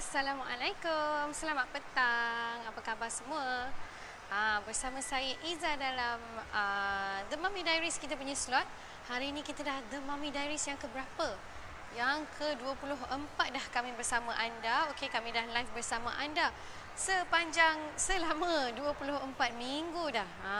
Assalamualaikum, selamat petang. Apa khabar semua? Ha, bersama saya Iza dalam uh, The Mummy Diaries kita punya slot. Hari ini kita dah The Mummy Diaries yang keberapa? Yang ke-24 dah kami bersama anda. Okey, kami dah live bersama anda sepanjang selama 24 minggu dah. Ha,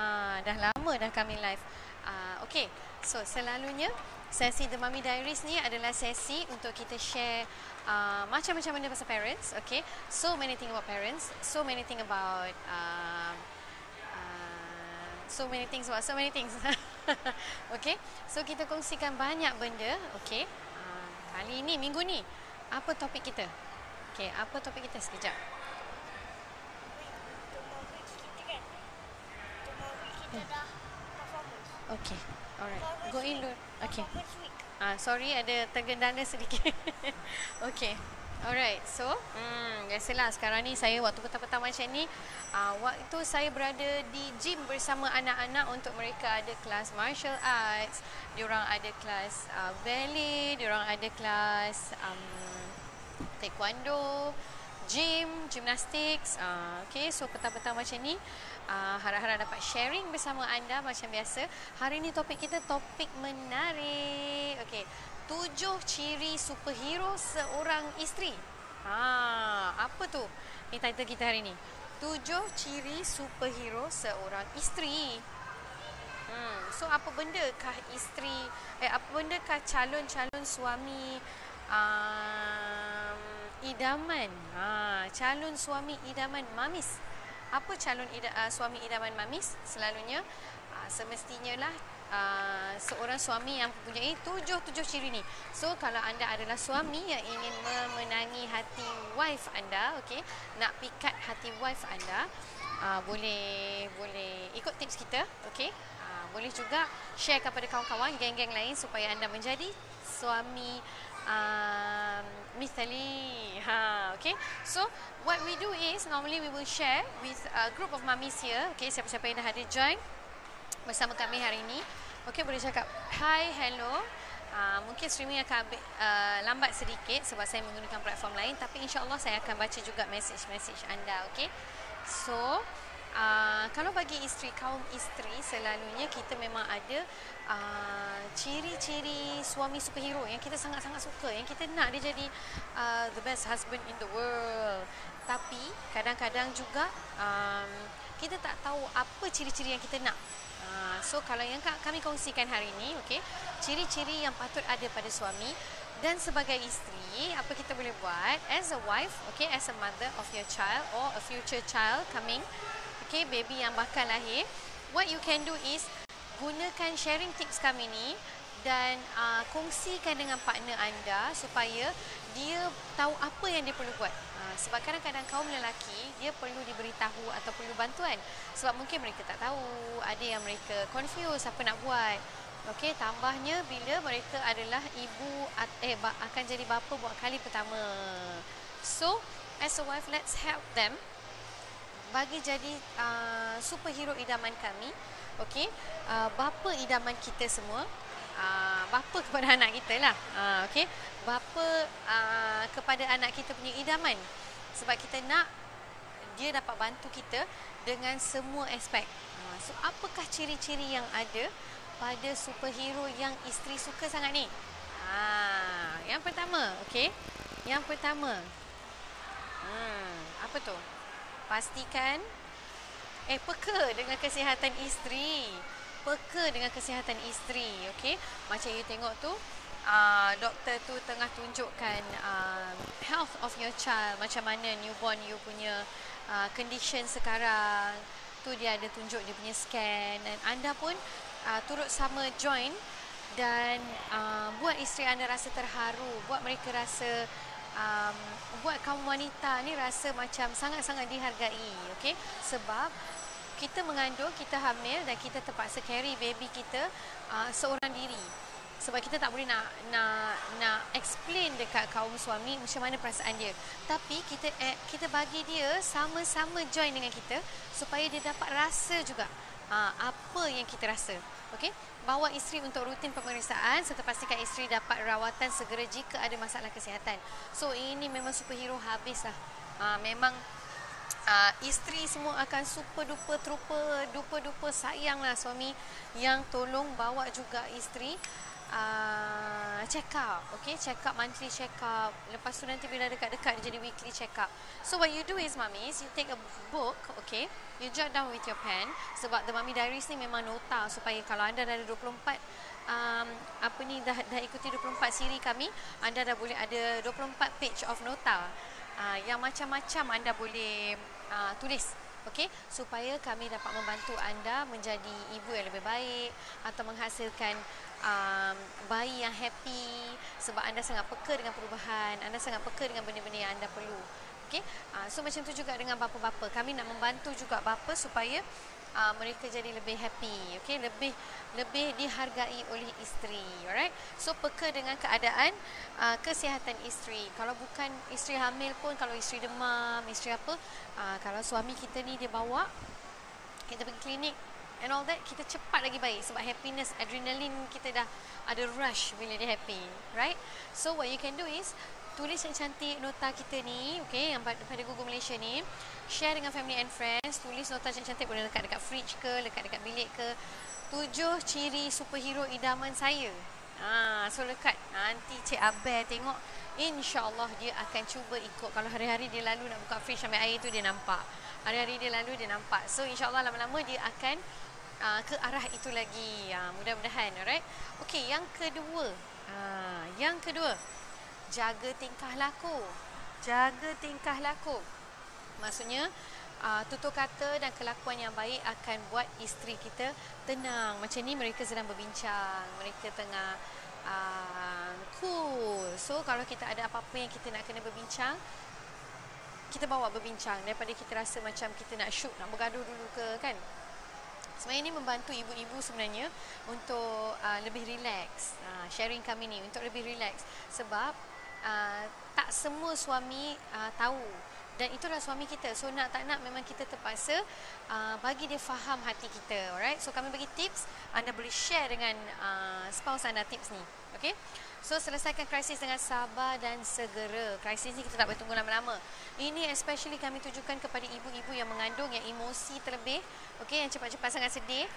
dah lama dah kami live. Uh, Okey, so selalunya sesi The Mummy Diaries ni adalah sesi untuk kita share uh, macam-macam benda pasal parents. Okay, so many thing about parents, so many thing about uh, uh, so many things about so many things. okay, so kita kongsikan banyak benda. Okay, uh, kali ni minggu ni apa topik kita? Okay, apa topik kita sekejap? Okay, alright. Go in dulu. Okay. Ah, sorry ada tergendana sedikit. okay. Alright, so hmm, biasalah sekarang ni saya waktu petang-petang macam ni uh, Waktu saya berada di gym bersama anak-anak untuk mereka ada kelas martial arts Diorang ada kelas uh, ballet, diorang ada kelas um, taekwondo Gym, gymnastics uh, Okay, so petang-petang macam ni uh, Harap-harap dapat sharing bersama anda macam biasa Hari ni topik kita topik menarik Okay, tujuh ciri superhero seorang isteri. Ha, apa tu? Ini title kita hari ni. Tujuh ciri superhero seorang isteri. Hmm, so apa bendakah isteri eh apa bendakah calon-calon suami um, idaman? Ha, calon suami idaman mamis. Apa calon ida, uh, suami idaman mamis? Selalunya uh, semestinya lah uh, seorang suami yang mempunyai tujuh-tujuh ciri ni. So kalau anda adalah suami yang ingin memenangi hati wife anda, okey, nak pikat hati wife anda, uh, boleh boleh ikut tips kita, okey. Uh, boleh juga share kepada kawan-kawan, geng-geng lain supaya anda menjadi suami um, Mithali. Ha, okay. So, what we do is normally we will share with a group of mummies here. Okay, siapa-siapa yang dah ada join bersama kami hari ini. Okey, boleh cakap hi, hello. Uh, mungkin streaming akan uh, lambat sedikit sebab saya menggunakan platform lain tapi insyaAllah saya akan baca juga message-message anda. Okey. So, uh, kalau bagi isteri, kaum isteri selalunya kita memang ada uh, ciri-ciri suami superhero yang kita sangat-sangat suka. Yang kita nak dia jadi uh, the best husband in the world. Tapi kadang-kadang juga um, kita tak tahu apa ciri-ciri yang kita nak. Ah, so kalau yang kami kongsikan hari ini, okey, ciri-ciri yang patut ada pada suami dan sebagai isteri, apa kita boleh buat as a wife, okay, as a mother of your child or a future child coming, okay, baby yang bakal lahir, what you can do is gunakan sharing tips kami ni dan uh, kongsikan dengan partner anda supaya dia tahu apa yang dia perlu buat. Uh, sebab kadang-kadang kaum lelaki dia perlu diberitahu atau perlu bantuan. Sebab mungkin mereka tak tahu, ada yang mereka confuse apa nak buat. Okey, tambahnya bila mereka adalah ibu eh akan jadi bapa buat kali pertama. So, as a wife, let's help them bagi jadi uh, superhero idaman kami. Okey, uh, bapa idaman kita semua uh, bapa kepada anak kita lah. Uh, okay. Bapa uh, kepada anak kita punya idaman. Sebab kita nak dia dapat bantu kita dengan semua aspek. Uh, so, apakah ciri-ciri yang ada pada superhero yang isteri suka sangat ni? Uh, yang pertama, okay. Yang pertama. Hmm, apa tu? Pastikan. Eh peka dengan kesihatan isteri. Peka dengan kesihatan isteri okey? Macam you tengok tu uh, doktor tu tengah tunjukkan uh, health of your child. Macam mana newborn you punya uh, condition sekarang. Tu dia ada tunjuk dia punya scan dan anda pun uh, turut sama join dan uh, buat isteri anda rasa terharu buat mereka rasa um, buat kaum wanita ni rasa macam sangat-sangat dihargai okey sebab kita mengandung, kita hamil dan kita terpaksa carry baby kita uh, seorang diri. Sebab kita tak boleh nak nak nak explain dekat kaum suami macam mana perasaan dia. Tapi kita eh, kita bagi dia sama-sama join dengan kita supaya dia dapat rasa juga uh, apa yang kita rasa. Okey, bawa isteri untuk rutin pemeriksaan serta pastikan isteri dapat rawatan segera jika ada masalah kesihatan. So ini memang superhero habislah. Uh, memang uh, isteri semua akan super duper trupa duper duper sayanglah suami yang tolong bawa juga isteri uh, check up okay? Check up monthly check up. Lepas tu nanti bila dekat-dekat jadi weekly check up. So what you do is mamis you take a book okay? You jot down with your pen. Sebab the mommy diaries ni memang nota supaya kalau anda dah ada 24 um, apa ni dah, dah ikuti 24 siri kami anda dah boleh ada 24 page of nota. Uh, yang macam-macam anda boleh uh, tulis okey supaya kami dapat membantu anda menjadi ibu yang lebih baik atau menghasilkan um, bayi yang happy sebab anda sangat peka dengan perubahan anda sangat peka dengan benda-benda yang anda perlu. Okey uh, so macam tu juga dengan bapa-bapa. Kami nak membantu juga bapa supaya uh, mereka jadi lebih happy okey lebih lebih dihargai oleh isteri alright? So peka dengan keadaan uh, kesihatan isteri. Kalau bukan isteri hamil pun kalau isteri demam isteri apa uh, kalau suami kita ni dia bawa kita pergi klinik and all that kita cepat lagi baik sebab happiness adrenaline kita dah ada rush bila dia happy right? So what you can do is tulis yang cantik nota kita ni okay yang pada Google Malaysia ni. Share dengan family and friends tulis nota yang cantik boleh dekat dekat fridge ke dekat dekat bilik ke. Tujuh ciri superhero idaman saya. Ha so lekat. Nanti Cik Abel tengok insyaallah dia akan cuba ikut. Kalau hari-hari dia lalu nak buka fridge ambil air tu dia nampak. Hari-hari dia lalu dia nampak. So insyaallah lama-lama dia akan uh, ke arah itu lagi uh, mudah-mudahan alright okey yang kedua uh, yang kedua jaga tingkah laku. Jaga tingkah laku. Maksudnya, uh, tutur kata dan kelakuan yang baik akan buat isteri kita tenang. Macam ni mereka sedang berbincang. Mereka tengah uh, cool. So, kalau kita ada apa-apa yang kita nak kena berbincang, kita bawa berbincang daripada kita rasa macam kita nak shoot, nak bergaduh dulu ke kan. Sebenarnya ini membantu ibu-ibu sebenarnya untuk uh, lebih relax. Uh, sharing kami ni untuk lebih relax. Sebab uh, tak semua suami uh, tahu dan itulah suami kita. So nak tak nak memang kita terpaksa uh, bagi dia faham hati kita. Alright? So kami bagi tips. Anda boleh share dengan uh, spouse anda tips ni. Okay? So selesaikan krisis dengan sabar dan segera. Krisis ni kita tak boleh tunggu lama-lama. Ini especially kami tujukan kepada ibu-ibu yang mengandung yang emosi terlebih. Okay? Yang cepat-cepat sangat sedih.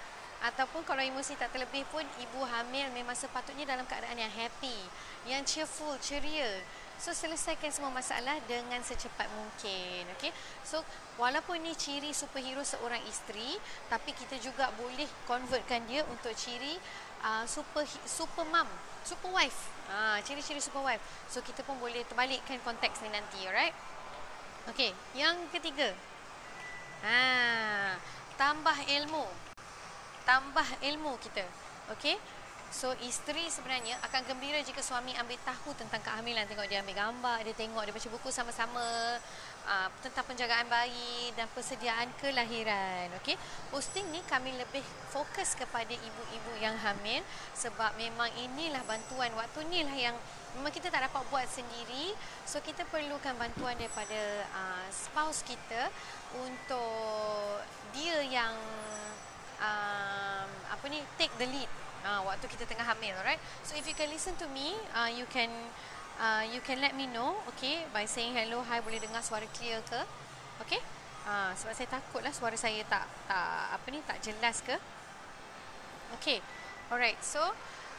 Ataupun kalau emosi tak terlebih pun ibu hamil memang sepatutnya dalam keadaan yang happy, yang cheerful, ceria. So selesaikan semua masalah dengan secepat mungkin. Okay? So walaupun ni ciri superhero seorang isteri, tapi kita juga boleh convertkan dia untuk ciri uh, super super mom, super wife. Ah, uh, ciri-ciri super wife. So kita pun boleh terbalikkan konteks ni nanti, alright? Okay, yang ketiga. Ha, tambah ilmu tambah ilmu kita. Okey? So isteri sebenarnya akan gembira jika suami ambil tahu tentang kehamilan, tengok dia ambil gambar, dia tengok dia baca buku sama-sama uh, tentang penjagaan bayi dan persediaan kelahiran. Okey. Posting ni kami lebih fokus kepada ibu-ibu yang hamil sebab memang inilah bantuan waktu inilah yang memang kita tak dapat buat sendiri. So kita perlukan bantuan daripada uh, spouse kita untuk dia yang um, apa ni take the lead uh, waktu kita tengah hamil alright? So if you can listen to me uh, you can uh, you can let me know okay by saying hello hi boleh dengar suara clear ke? Okay? Uh, sebab saya takutlah suara saya tak tak apa ni tak jelas ke? Okay alright. So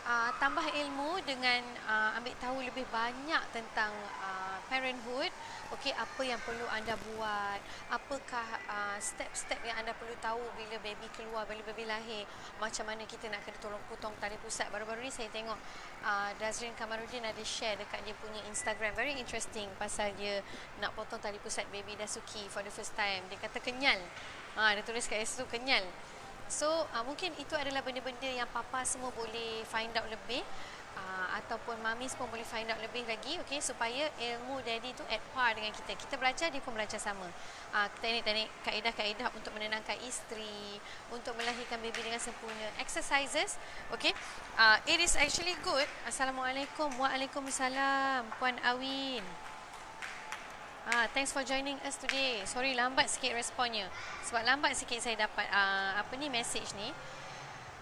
uh, tambah ilmu dengan uh, ambil tahu lebih banyak tentang uh, parenthood okey apa yang perlu anda buat? Apakah uh, step-step yang anda perlu tahu bila baby keluar bila baby lahir? Macam mana kita nak kena tolong potong tali pusat? Baru-baru ni saya tengok uh, Dazrin Kamarudin ada share dekat dia punya Instagram. Very interesting pasal dia nak potong tali pusat baby Dasuki for the first time. Dia kata kenyal. Uh, dia tulis kat situ kenyal. So uh, mungkin itu adalah benda-benda yang papa semua boleh find out lebih uh, ataupun mamis pun boleh find out lebih lagi okay supaya ilmu daddy tu at par dengan kita. Kita belajar dia pun belajar sama. Uh, teknik-teknik kaedah-kaedah untuk menenangkan isteri, untuk melahirkan baby dengan sempurna. Exercises, okay. Uh, it is actually good. Assalamualaikum. Waalaikumsalam. Puan Awin. Ah, thanks for joining us today. Sorry lambat sikit responnya. Sebab lambat sikit saya dapat uh, apa ni message ni.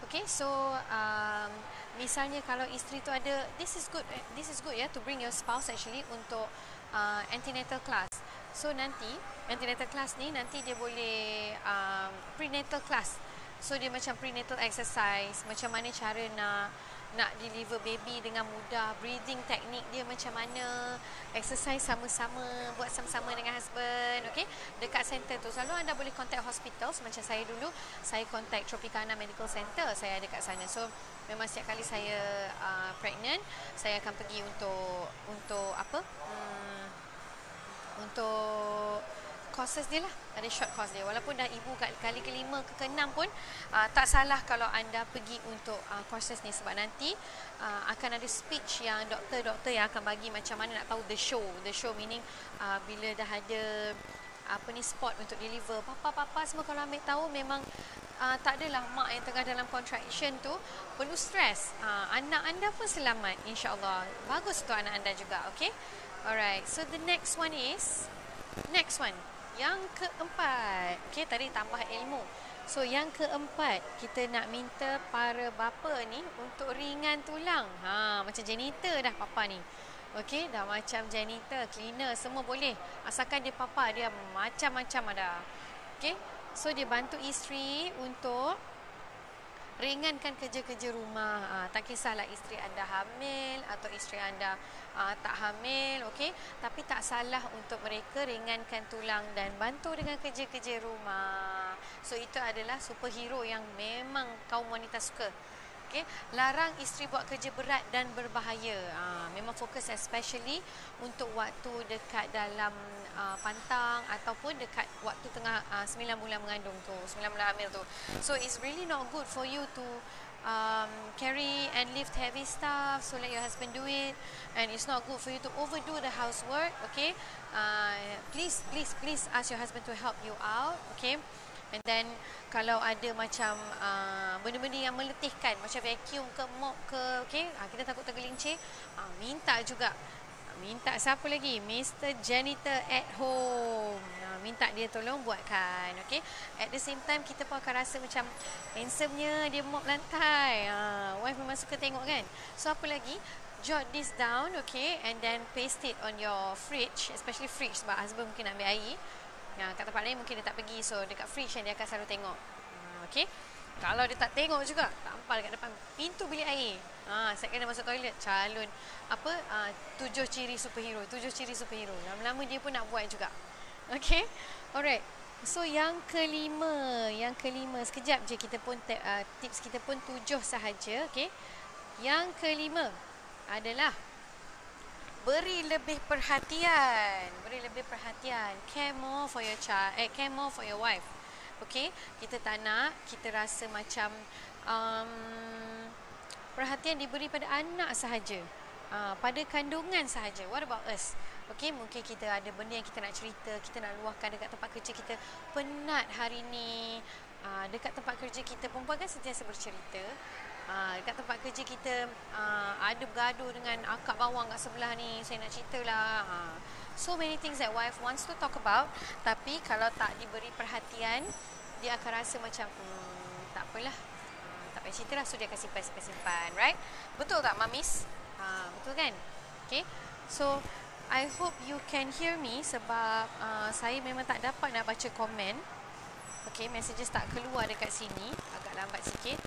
Okay, so um, misalnya kalau isteri tu ada, this is good, this is good ya yeah, to bring your spouse actually untuk uh, antenatal class. So nanti antenatal class ni nanti dia boleh um, prenatal class. So dia macam prenatal exercise, macam mana cara nak nak deliver baby dengan mudah, breathing teknik dia macam mana, exercise sama-sama, buat sama-sama dengan husband, okay? Dekat center tu selalu anda boleh contact hospital macam saya dulu, saya contact Tropicana Medical Center, saya ada kat sana. So memang setiap kali saya uh, pregnant, saya akan pergi untuk untuk apa? Hmm, untuk courses dia lah. Ada short course dia. Walaupun dah ibu kali kelima ke keenam pun uh, tak salah kalau anda pergi untuk uh, courses ni. Sebab nanti uh, akan ada speech yang doktor-doktor yang akan bagi macam mana nak tahu the show. The show meaning uh, bila dah ada apa ni spot untuk deliver. Papa-papa semua kalau ambil tahu memang uh, tak adalah mak yang tengah dalam contraction tu perlu stres uh, anak anda pun selamat insyaallah. Bagus tu anak anda juga okay alright so the next one is next one yang keempat, okay, tadi tambah ilmu. So yang keempat, kita nak minta para bapa ni untuk ringan tulang. Ha, macam janitor dah papa ni. Okay, dah macam janitor, cleaner, semua boleh. Asalkan dia papa, dia macam-macam ada. Okay, so dia bantu isteri untuk ringankan kerja-kerja rumah. Ha, tak kisahlah isteri anda hamil atau isteri anda uh, tak hamil, okey. Tapi tak salah untuk mereka ringankan tulang dan bantu dengan kerja-kerja rumah. So itu adalah superhero yang memang kaum wanita suka. Okay. Larang isteri buat kerja berat dan berbahaya. Uh, memang fokus especially untuk waktu dekat dalam uh, pantang ataupun dekat waktu tengah uh, 9 bulan mengandung tu, 9 bulan hamil tu. So it's really not good for you to um, carry and lift heavy stuff so let your husband do it and it's not good for you to overdo the housework okay uh, please please please ask your husband to help you out okay and then kalau ada macam uh, benda-benda yang meletihkan macam vacuum ke mop ke okay uh, kita takut tergelincir uh, minta juga. Minta siapa lagi? Mr. Janitor at home. Ha, minta dia tolong buatkan okay? at the same time kita pun akan rasa macam handsomenya dia mop lantai. Ha, wife memang suka tengok kan? So apa lagi? Jot this down okay? And then paste it on your fridge especially fridge sebab husband mungkin nak ambil air ha, kat tempat lain mungkin dia tak pergi so dekat fridge dia akan selalu tengok ha, okay kalau dia tak tengok juga tampal kat depan pintu bilik air Ha, saya kena masuk toilet calon apa uh, tujuh ciri superhero, tujuh ciri superhero. Lama-lama dia pun nak buat juga. Okay, alright. So yang kelima, yang kelima sekejap je kita pun uh, tips kita pun tujuh sahaja. Okay, yang kelima adalah beri lebih perhatian, beri lebih perhatian. Care more for your child, eh, care more for your wife. Okay, kita tak nak kita rasa macam um, perhatian diberi pada anak sahaja. Uh, pada kandungan sahaja. What about us? Okay, mungkin kita ada benda yang kita nak cerita, kita nak luahkan dekat tempat kerja kita. Penat hari ni. Uh, dekat tempat kerja kita, perempuan kan sentiasa bercerita. Uh, dekat tempat kerja kita uh, ada bergaduh dengan akak bawang kat sebelah ni. Saya nak cerita lah. Uh, so many things that wife wants to talk about. Tapi kalau tak diberi perhatian, dia akan rasa macam, hmm, tak apalah. Tak payah cerita lah So dia akan simpan-simpan Right? Betul tak mamis ha, Betul kan? Okay. So I hope you can hear me Sebab uh, Saya memang tak dapat nak baca komen. Okay Messages tak keluar dekat sini. Agak lambat sikit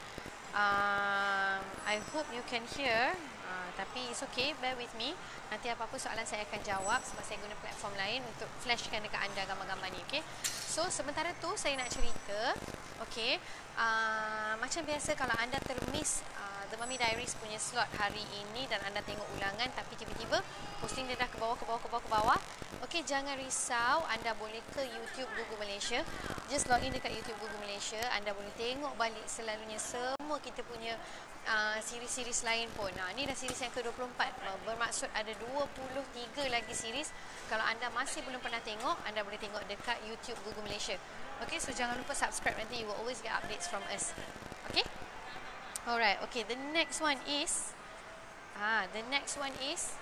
uh, I hope you can hear. Uh, Tapi it's okay Bear with me. Nanti apa-apa soalan saya akan jawab Sebab saya guna platform lain Untuk flashkan dekat anda gambar-gambar ni Okay? So sementara tu Saya nak cerita Okay? Uh, macam biasa kalau anda termiss uh, The Mummy Diaries punya slot hari ini dan anda tengok ulangan tapi tiba-tiba posting dia dah ke bawah, ke bawah, ke bawah, ke bawah. Okey, jangan risau. Anda boleh ke YouTube Google Malaysia. Just log in dekat YouTube Google Malaysia. Anda boleh tengok balik selalunya semua kita punya uh, series-series lain pun. Nah, ini dah series yang ke-24. Uh, bermaksud ada 23 lagi series. Kalau anda masih belum pernah tengok, anda boleh tengok dekat YouTube Google Malaysia. Okay, so jangan lupa subscribe nanti you will always get updates from us. Okay? Alright, okay, the next one is ah, the next one is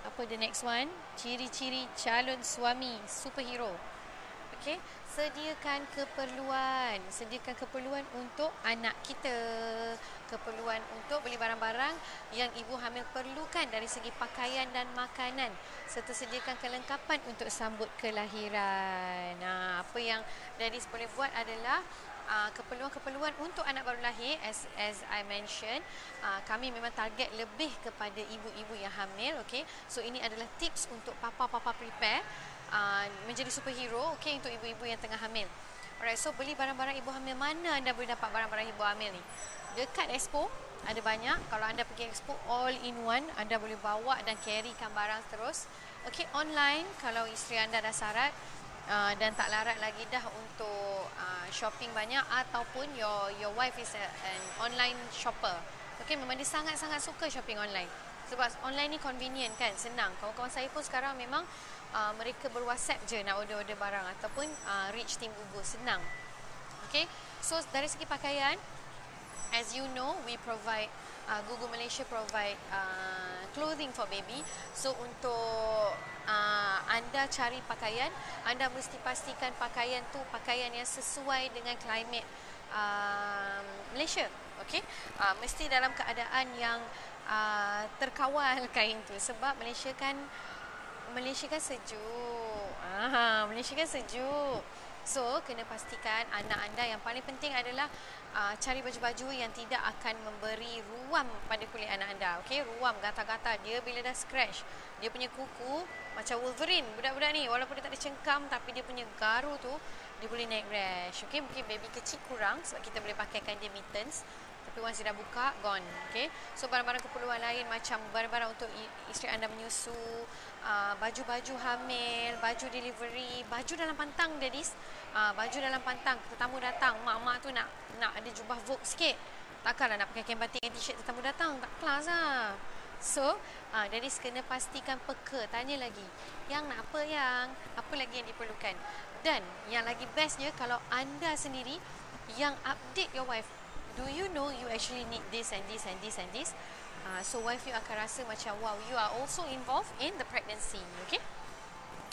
apa the next one? Ciri-ciri calon suami superhero. Okay, sediakan keperluan, sediakan keperluan untuk anak kita, keperluan untuk beli barang-barang yang ibu hamil perlukan dari segi pakaian dan makanan, serta sediakan kelengkapan untuk sambut kelahiran. Nah, apa yang Dadis boleh buat adalah uh, keperluan-keperluan untuk anak baru lahir as as I mention uh, kami memang target lebih kepada ibu-ibu yang hamil okay so ini adalah tips untuk papa-papa prepare uh, menjadi superhero okay untuk ibu-ibu yang tengah hamil. Alright, so beli barang-barang ibu hamil mana anda boleh dapat barang-barang ibu hamil ni? Dekat Expo ada banyak. Kalau anda pergi Expo all in one, anda boleh bawa dan carrykan barang terus. Okay, online kalau isteri anda dah syarat uh, dan tak larat lagi dah untuk uh, shopping banyak ataupun your your wife is a, an online shopper. Okay, memang dia sangat-sangat suka shopping online. Sebab online ni convenient kan, senang. Kawan-kawan saya pun sekarang memang uh, mereka berwhatsapp je nak order-order barang ataupun uh, reach team Ubu senang. Okay, so dari segi pakaian, as you know, we provide uh, Google Malaysia provide uh, clothing for baby. So untuk uh, anda cari pakaian, anda mesti pastikan pakaian tu pakaian yang sesuai dengan climate uh, Malaysia. Okay, uh, mesti dalam keadaan yang uh, terkawal kain tu sebab Malaysia kan Malaysia kan sejuk. Ah, Malaysia kan sejuk. So, kena pastikan anak anda yang paling penting adalah uh, cari baju-baju yang tidak akan memberi ruam pada kulit anak anda. Okey, ruam gatal-gatal dia bila dah scratch. Dia punya kuku macam Wolverine. Budak-budak ni walaupun dia tak ada cengkam tapi dia punya garu tu dia boleh naik rash. Okey, mungkin baby kecil kurang sebab kita boleh pakaikan dia mittens tapi once dia dah buka gone okay so barang-barang keperluan lain macam barang-barang untuk isteri anda menyusu uh, baju-baju hamil baju delivery baju dalam pantang daddies uh, baju dalam pantang tetamu datang mak-mak tu nak nak ada jubah vogue sikit takkanlah nak pakai kain batik dan t-shirt tetamu datang tak kelas lah So, uh, daddies kena pastikan peka. Tanya lagi. Yang nak apa yang? Apa lagi yang diperlukan? Dan yang lagi bestnya kalau anda sendiri yang update your wife do you know you actually need this and this and this and this uh, so wife you akan rasa macam wow you are also involved in the pregnancy okay?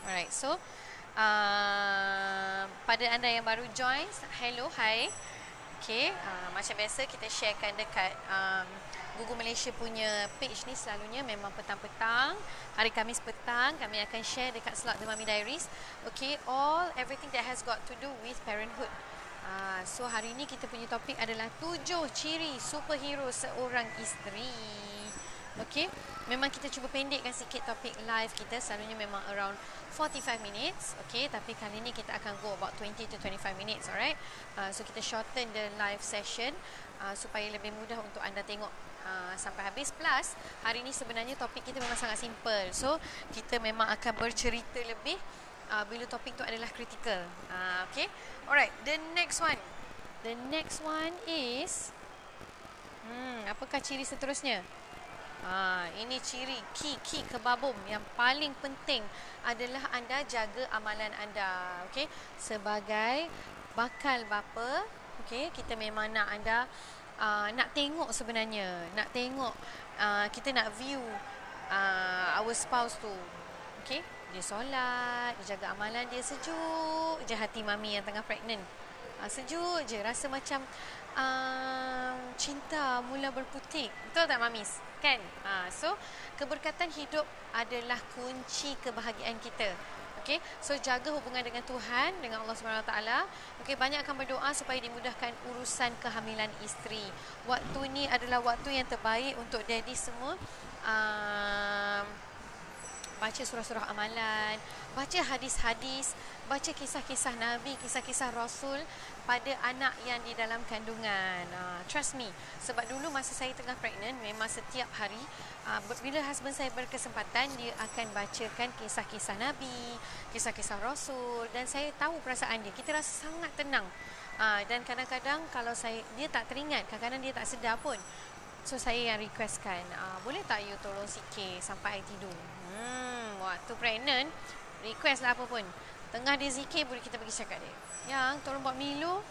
Alright so uh, pada anda yang baru join hello hi. Okay uh, macam biasa kita sharekan dekat um, Google Malaysia punya page ni selalunya memang petang-petang hari Kamis petang kami akan share dekat slot The Mummy Diaries. Okay all everything that has got to do with parenthood Ha, so hari ini kita punya topik adalah tujuh ciri superhero seorang isteri. Okay, memang kita cuba pendekkan sikit topik live kita. Selalunya memang around 45 minutes. Okay, tapi kali ini kita akan go about 20 to 25 minutes. Alright, uh, so kita shorten the live session uh, supaya lebih mudah untuk anda tengok uh, sampai habis. Plus, hari ini sebenarnya topik kita memang sangat simple. So, kita memang akan bercerita lebih uh, bila topik tu adalah critical. Uh, okay. Alright. The next one. The next one is. Hmm. Apakah ciri seterusnya? Ha, ini ciri key key kebabum yang paling penting adalah anda jaga amalan anda, okey? Sebagai bakal bapa, okey, kita memang nak anda uh, nak tengok sebenarnya, nak tengok uh, kita nak view uh, our spouse tu, okey? Dia solat, dia jaga amalan dia sejuk je hati mami yang tengah pregnant. Uh, sejuk je rasa macam uh, cinta mula berputik. Betul tak mamis? Kan? Uh, so keberkatan hidup adalah kunci kebahagiaan kita. Okay, so jaga hubungan dengan Tuhan, dengan Allah Subhanahu Taala. Okay, banyak akan berdoa supaya dimudahkan urusan kehamilan isteri. Waktu ni adalah waktu yang terbaik untuk daddy semua. Uh, baca surah-surah amalan, baca hadis-hadis, baca kisah-kisah Nabi, kisah-kisah Rasul pada anak yang di dalam kandungan. Uh, trust me, sebab dulu masa saya tengah pregnant, memang setiap hari uh, bila husband saya berkesempatan, dia akan bacakan kisah-kisah Nabi, kisah-kisah Rasul dan saya tahu perasaan dia. Kita rasa sangat tenang. Uh, dan kadang-kadang kalau saya dia tak teringat, kadang-kadang dia tak sedar pun. So saya yang requestkan, uh, boleh tak you tolong sikit sampai I tidur? Hmm, waktu pregnant, request lah apa pun. Tengah dia zikir, boleh kita pergi cakap dia. Yang, tolong buat Milo.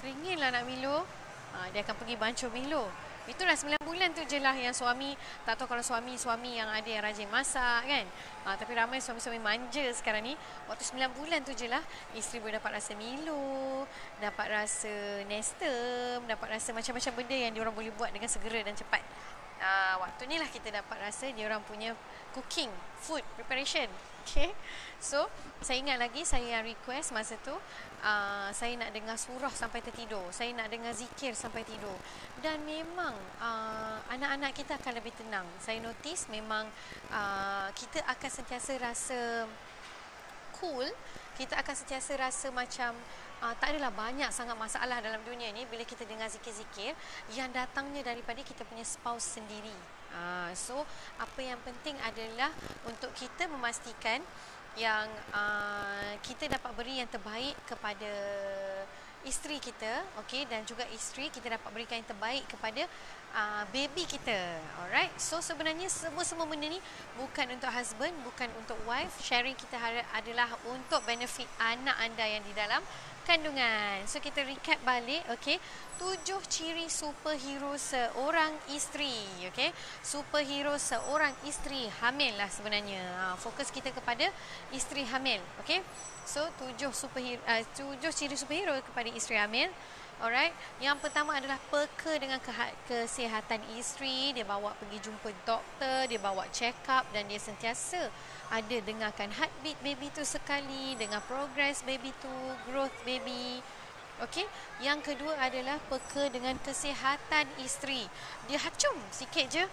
Teringin lah nak Milo. Ha, dia akan pergi bancuh Milo. Itulah 9 bulan tu je lah yang suami, tak tahu kalau suami-suami yang ada yang rajin masak kan. Ha, tapi ramai suami-suami manja sekarang ni. Waktu 9 bulan tu je lah, isteri boleh dapat rasa Milo, dapat rasa Nestum, dapat rasa macam-macam benda yang diorang boleh buat dengan segera dan cepat. Uh, waktu ni lah kita dapat rasa dia orang punya cooking, food, preparation. Okay. So, saya ingat lagi saya request masa tu uh, saya nak dengar surah sampai tertidur. Saya nak dengar zikir sampai tidur. Dan memang uh, anak-anak kita akan lebih tenang. Saya notice memang uh, kita akan sentiasa rasa cool. Kita akan sentiasa rasa macam uh, tak adalah banyak sangat masalah dalam dunia ni bila kita dengar zikir-zikir yang datangnya daripada kita punya spouse sendiri. Uh, so apa yang penting adalah untuk kita memastikan yang uh, kita dapat beri yang terbaik kepada isteri kita, okey dan juga isteri kita dapat berikan yang terbaik kepada uh, baby kita. Alright. So sebenarnya semua-semua benda ni bukan untuk husband, bukan untuk wife. Sharing kita adalah untuk benefit anak anda yang di dalam kandungan. So kita recap balik, okey. Tujuh ciri superhero seorang isteri, okey. Superhero seorang isteri hamil lah sebenarnya. Ha, fokus kita kepada isteri hamil, okey. So tujuh superhero, uh, tujuh ciri superhero kepada isteri hamil. Alright. Yang pertama adalah peka dengan ke- kesihatan isteri. Dia bawa pergi jumpa doktor, dia bawa check up dan dia sentiasa ada dengarkan heartbeat baby tu sekali, dengar progress baby tu, growth baby. Okey. Yang kedua adalah peka dengan kesihatan isteri. Dia hacum sikit je.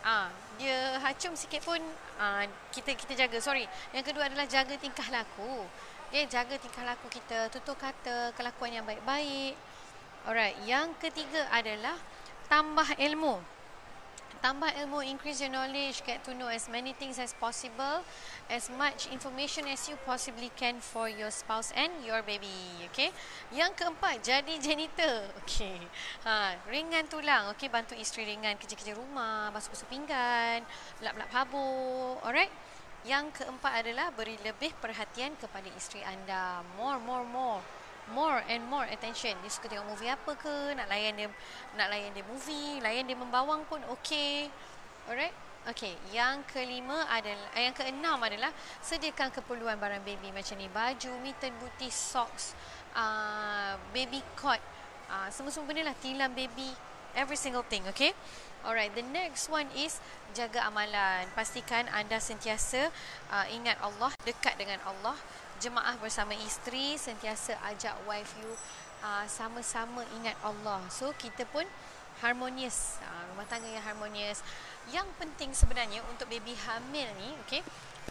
Ah, dia hacum sikit pun ah, kita kita jaga. Sorry. Yang kedua adalah jaga tingkah laku. Okay, jaga tingkah laku kita, tutur kata, kelakuan yang baik-baik. Alright, yang ketiga adalah tambah ilmu. Tambah ilmu, increase your knowledge, get to know as many things as possible, as much information as you possibly can for your spouse and your baby. Okay. Yang keempat, jadi janitor. Okay. Ha, ringan tulang. Okay, bantu isteri ringan kerja-kerja rumah, basuh-basuh pinggan, lap-lap habuk. Alright. Yang keempat adalah beri lebih perhatian kepada isteri anda. More, more, more more and more attention. Dia suka tengok movie apa ke, nak layan dia nak layan dia movie, layan dia membawang pun okey. Alright? Okay, yang kelima adalah, eh, yang keenam adalah sediakan keperluan barang baby macam ni. Baju, mitten, buti, socks, uh, baby cot. Uh, semua-semua benda lah, tilam baby, every single thing, okay? Alright, the next one is jaga amalan. Pastikan anda sentiasa uh, ingat Allah, dekat dengan Allah jemaah bersama isteri sentiasa ajak wife you uh, sama-sama ingat Allah. So kita pun harmonious, uh, rumah tangga yang harmonious. Yang penting sebenarnya untuk baby hamil ni, okay?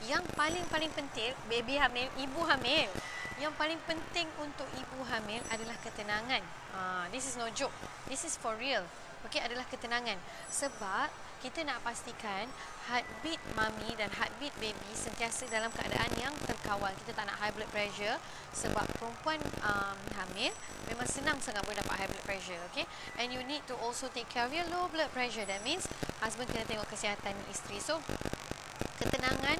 Yang paling-paling penting baby hamil, ibu hamil. Yang paling penting untuk ibu hamil adalah ketenangan. Uh, this is no joke. This is for real. Okay, adalah ketenangan. Sebab kita nak pastikan heartbeat mami dan heartbeat baby sentiasa dalam keadaan yang terkawal. Kita tak nak high blood pressure sebab perempuan um, hamil memang senang sangat boleh dapat high blood pressure. Okay? And you need to also take care of your low blood pressure. That means husband kena tengok kesihatan isteri. So, ketenangan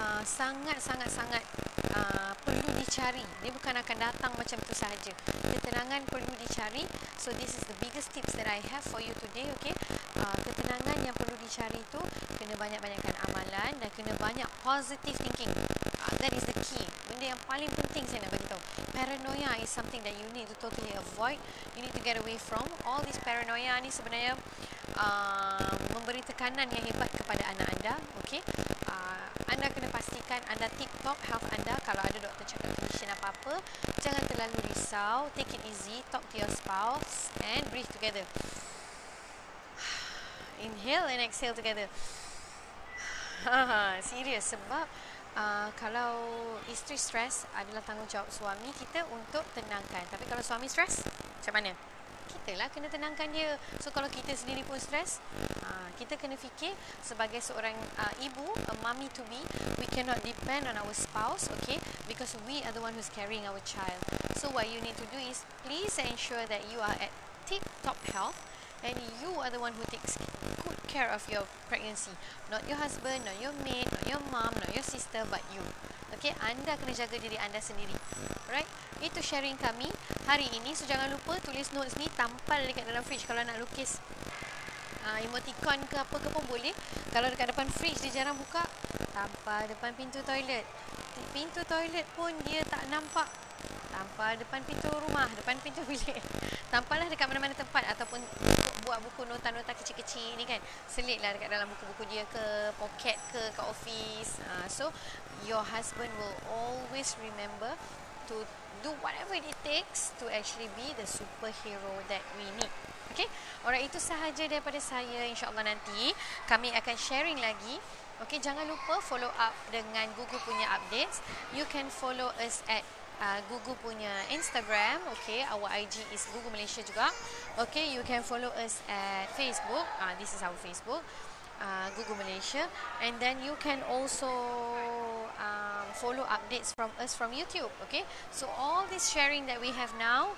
uh, sangat-sangat-sangat uh, perlu dicari. Dia bukan akan datang macam tu sahaja. Ketenangan perlu dicari. So, this is the biggest tips that I have for you today. Okay? Uh, ketenangan yang perlu dicari tu kena banyak-banyakkan amalan dan kena banyak positive thinking. Uh, that is the key. Benda yang paling penting saya nak beritahu. Paranoia is something that you need to totally avoid. You need to get away from. All this paranoia ni sebenarnya uh, memberi tekanan yang hebat kepada anak anda. Okay? Uh, anda kena pastikan anda tip-top health anda. Kalau ada doktor cakap condition apa-apa, jangan terlalu risau. Take it easy. Talk to your spouse and breathe together inhale and exhale together. Serius sebab uh, kalau isteri stres adalah tanggungjawab suami kita untuk tenangkan. Tapi kalau suami stres, macam mana? Kita lah kena tenangkan dia. So kalau kita sendiri pun stres, uh, kita kena fikir sebagai seorang uh, ibu, a mommy to be, we cannot depend on our spouse, okay? Because we are the one who's carrying our child. So what you need to do is please ensure that you are at tip top health and you are the one who takes good care of your pregnancy. Not your husband, not your maid, not your mom, not your sister, but you. Okay, anda kena jaga diri anda sendiri. Alright, itu sharing kami hari ini. So, jangan lupa tulis notes ni tampal dekat dalam fridge kalau nak lukis. uh, emoticon ke apa ke pun boleh. Kalau dekat depan fridge dia jarang buka, tampal depan pintu toilet. Pintu toilet pun dia tak nampak. Tampal depan pintu rumah, depan pintu bilik. Tampallah dekat mana-mana tempat ataupun buat buku nota-nota kecil-kecil ni kan. Selitlah dekat dalam buku-buku dia ke poket ke kat office. Uh, so your husband will always remember to do whatever it takes to actually be the superhero that we need. Okay, alright itu sahaja daripada saya. InsyaAllah nanti kami akan sharing lagi. Okay, jangan lupa follow up dengan Google punya updates. You can follow us at uh, Google punya Instagram. Okay, our IG is Google Malaysia juga. Okay, you can follow us at Facebook. Uh, this is our Facebook. Uh, Google Malaysia and then you can also um, follow updates from us from YouTube okay so all this sharing that we have now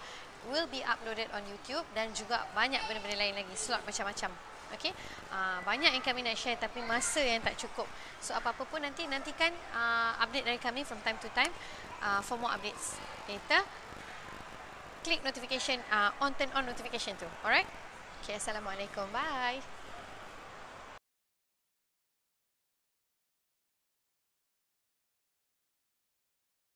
will be uploaded on YouTube dan juga banyak benda-benda lain lagi slot macam-macam okay uh, banyak yang kami nak share tapi masa yang tak cukup so apa-apa pun nanti nantikan uh, update dari kami from time to time uh, for more updates later. Click notification uh, on turn on notification tu alright? Okay assalamualaikum. Bye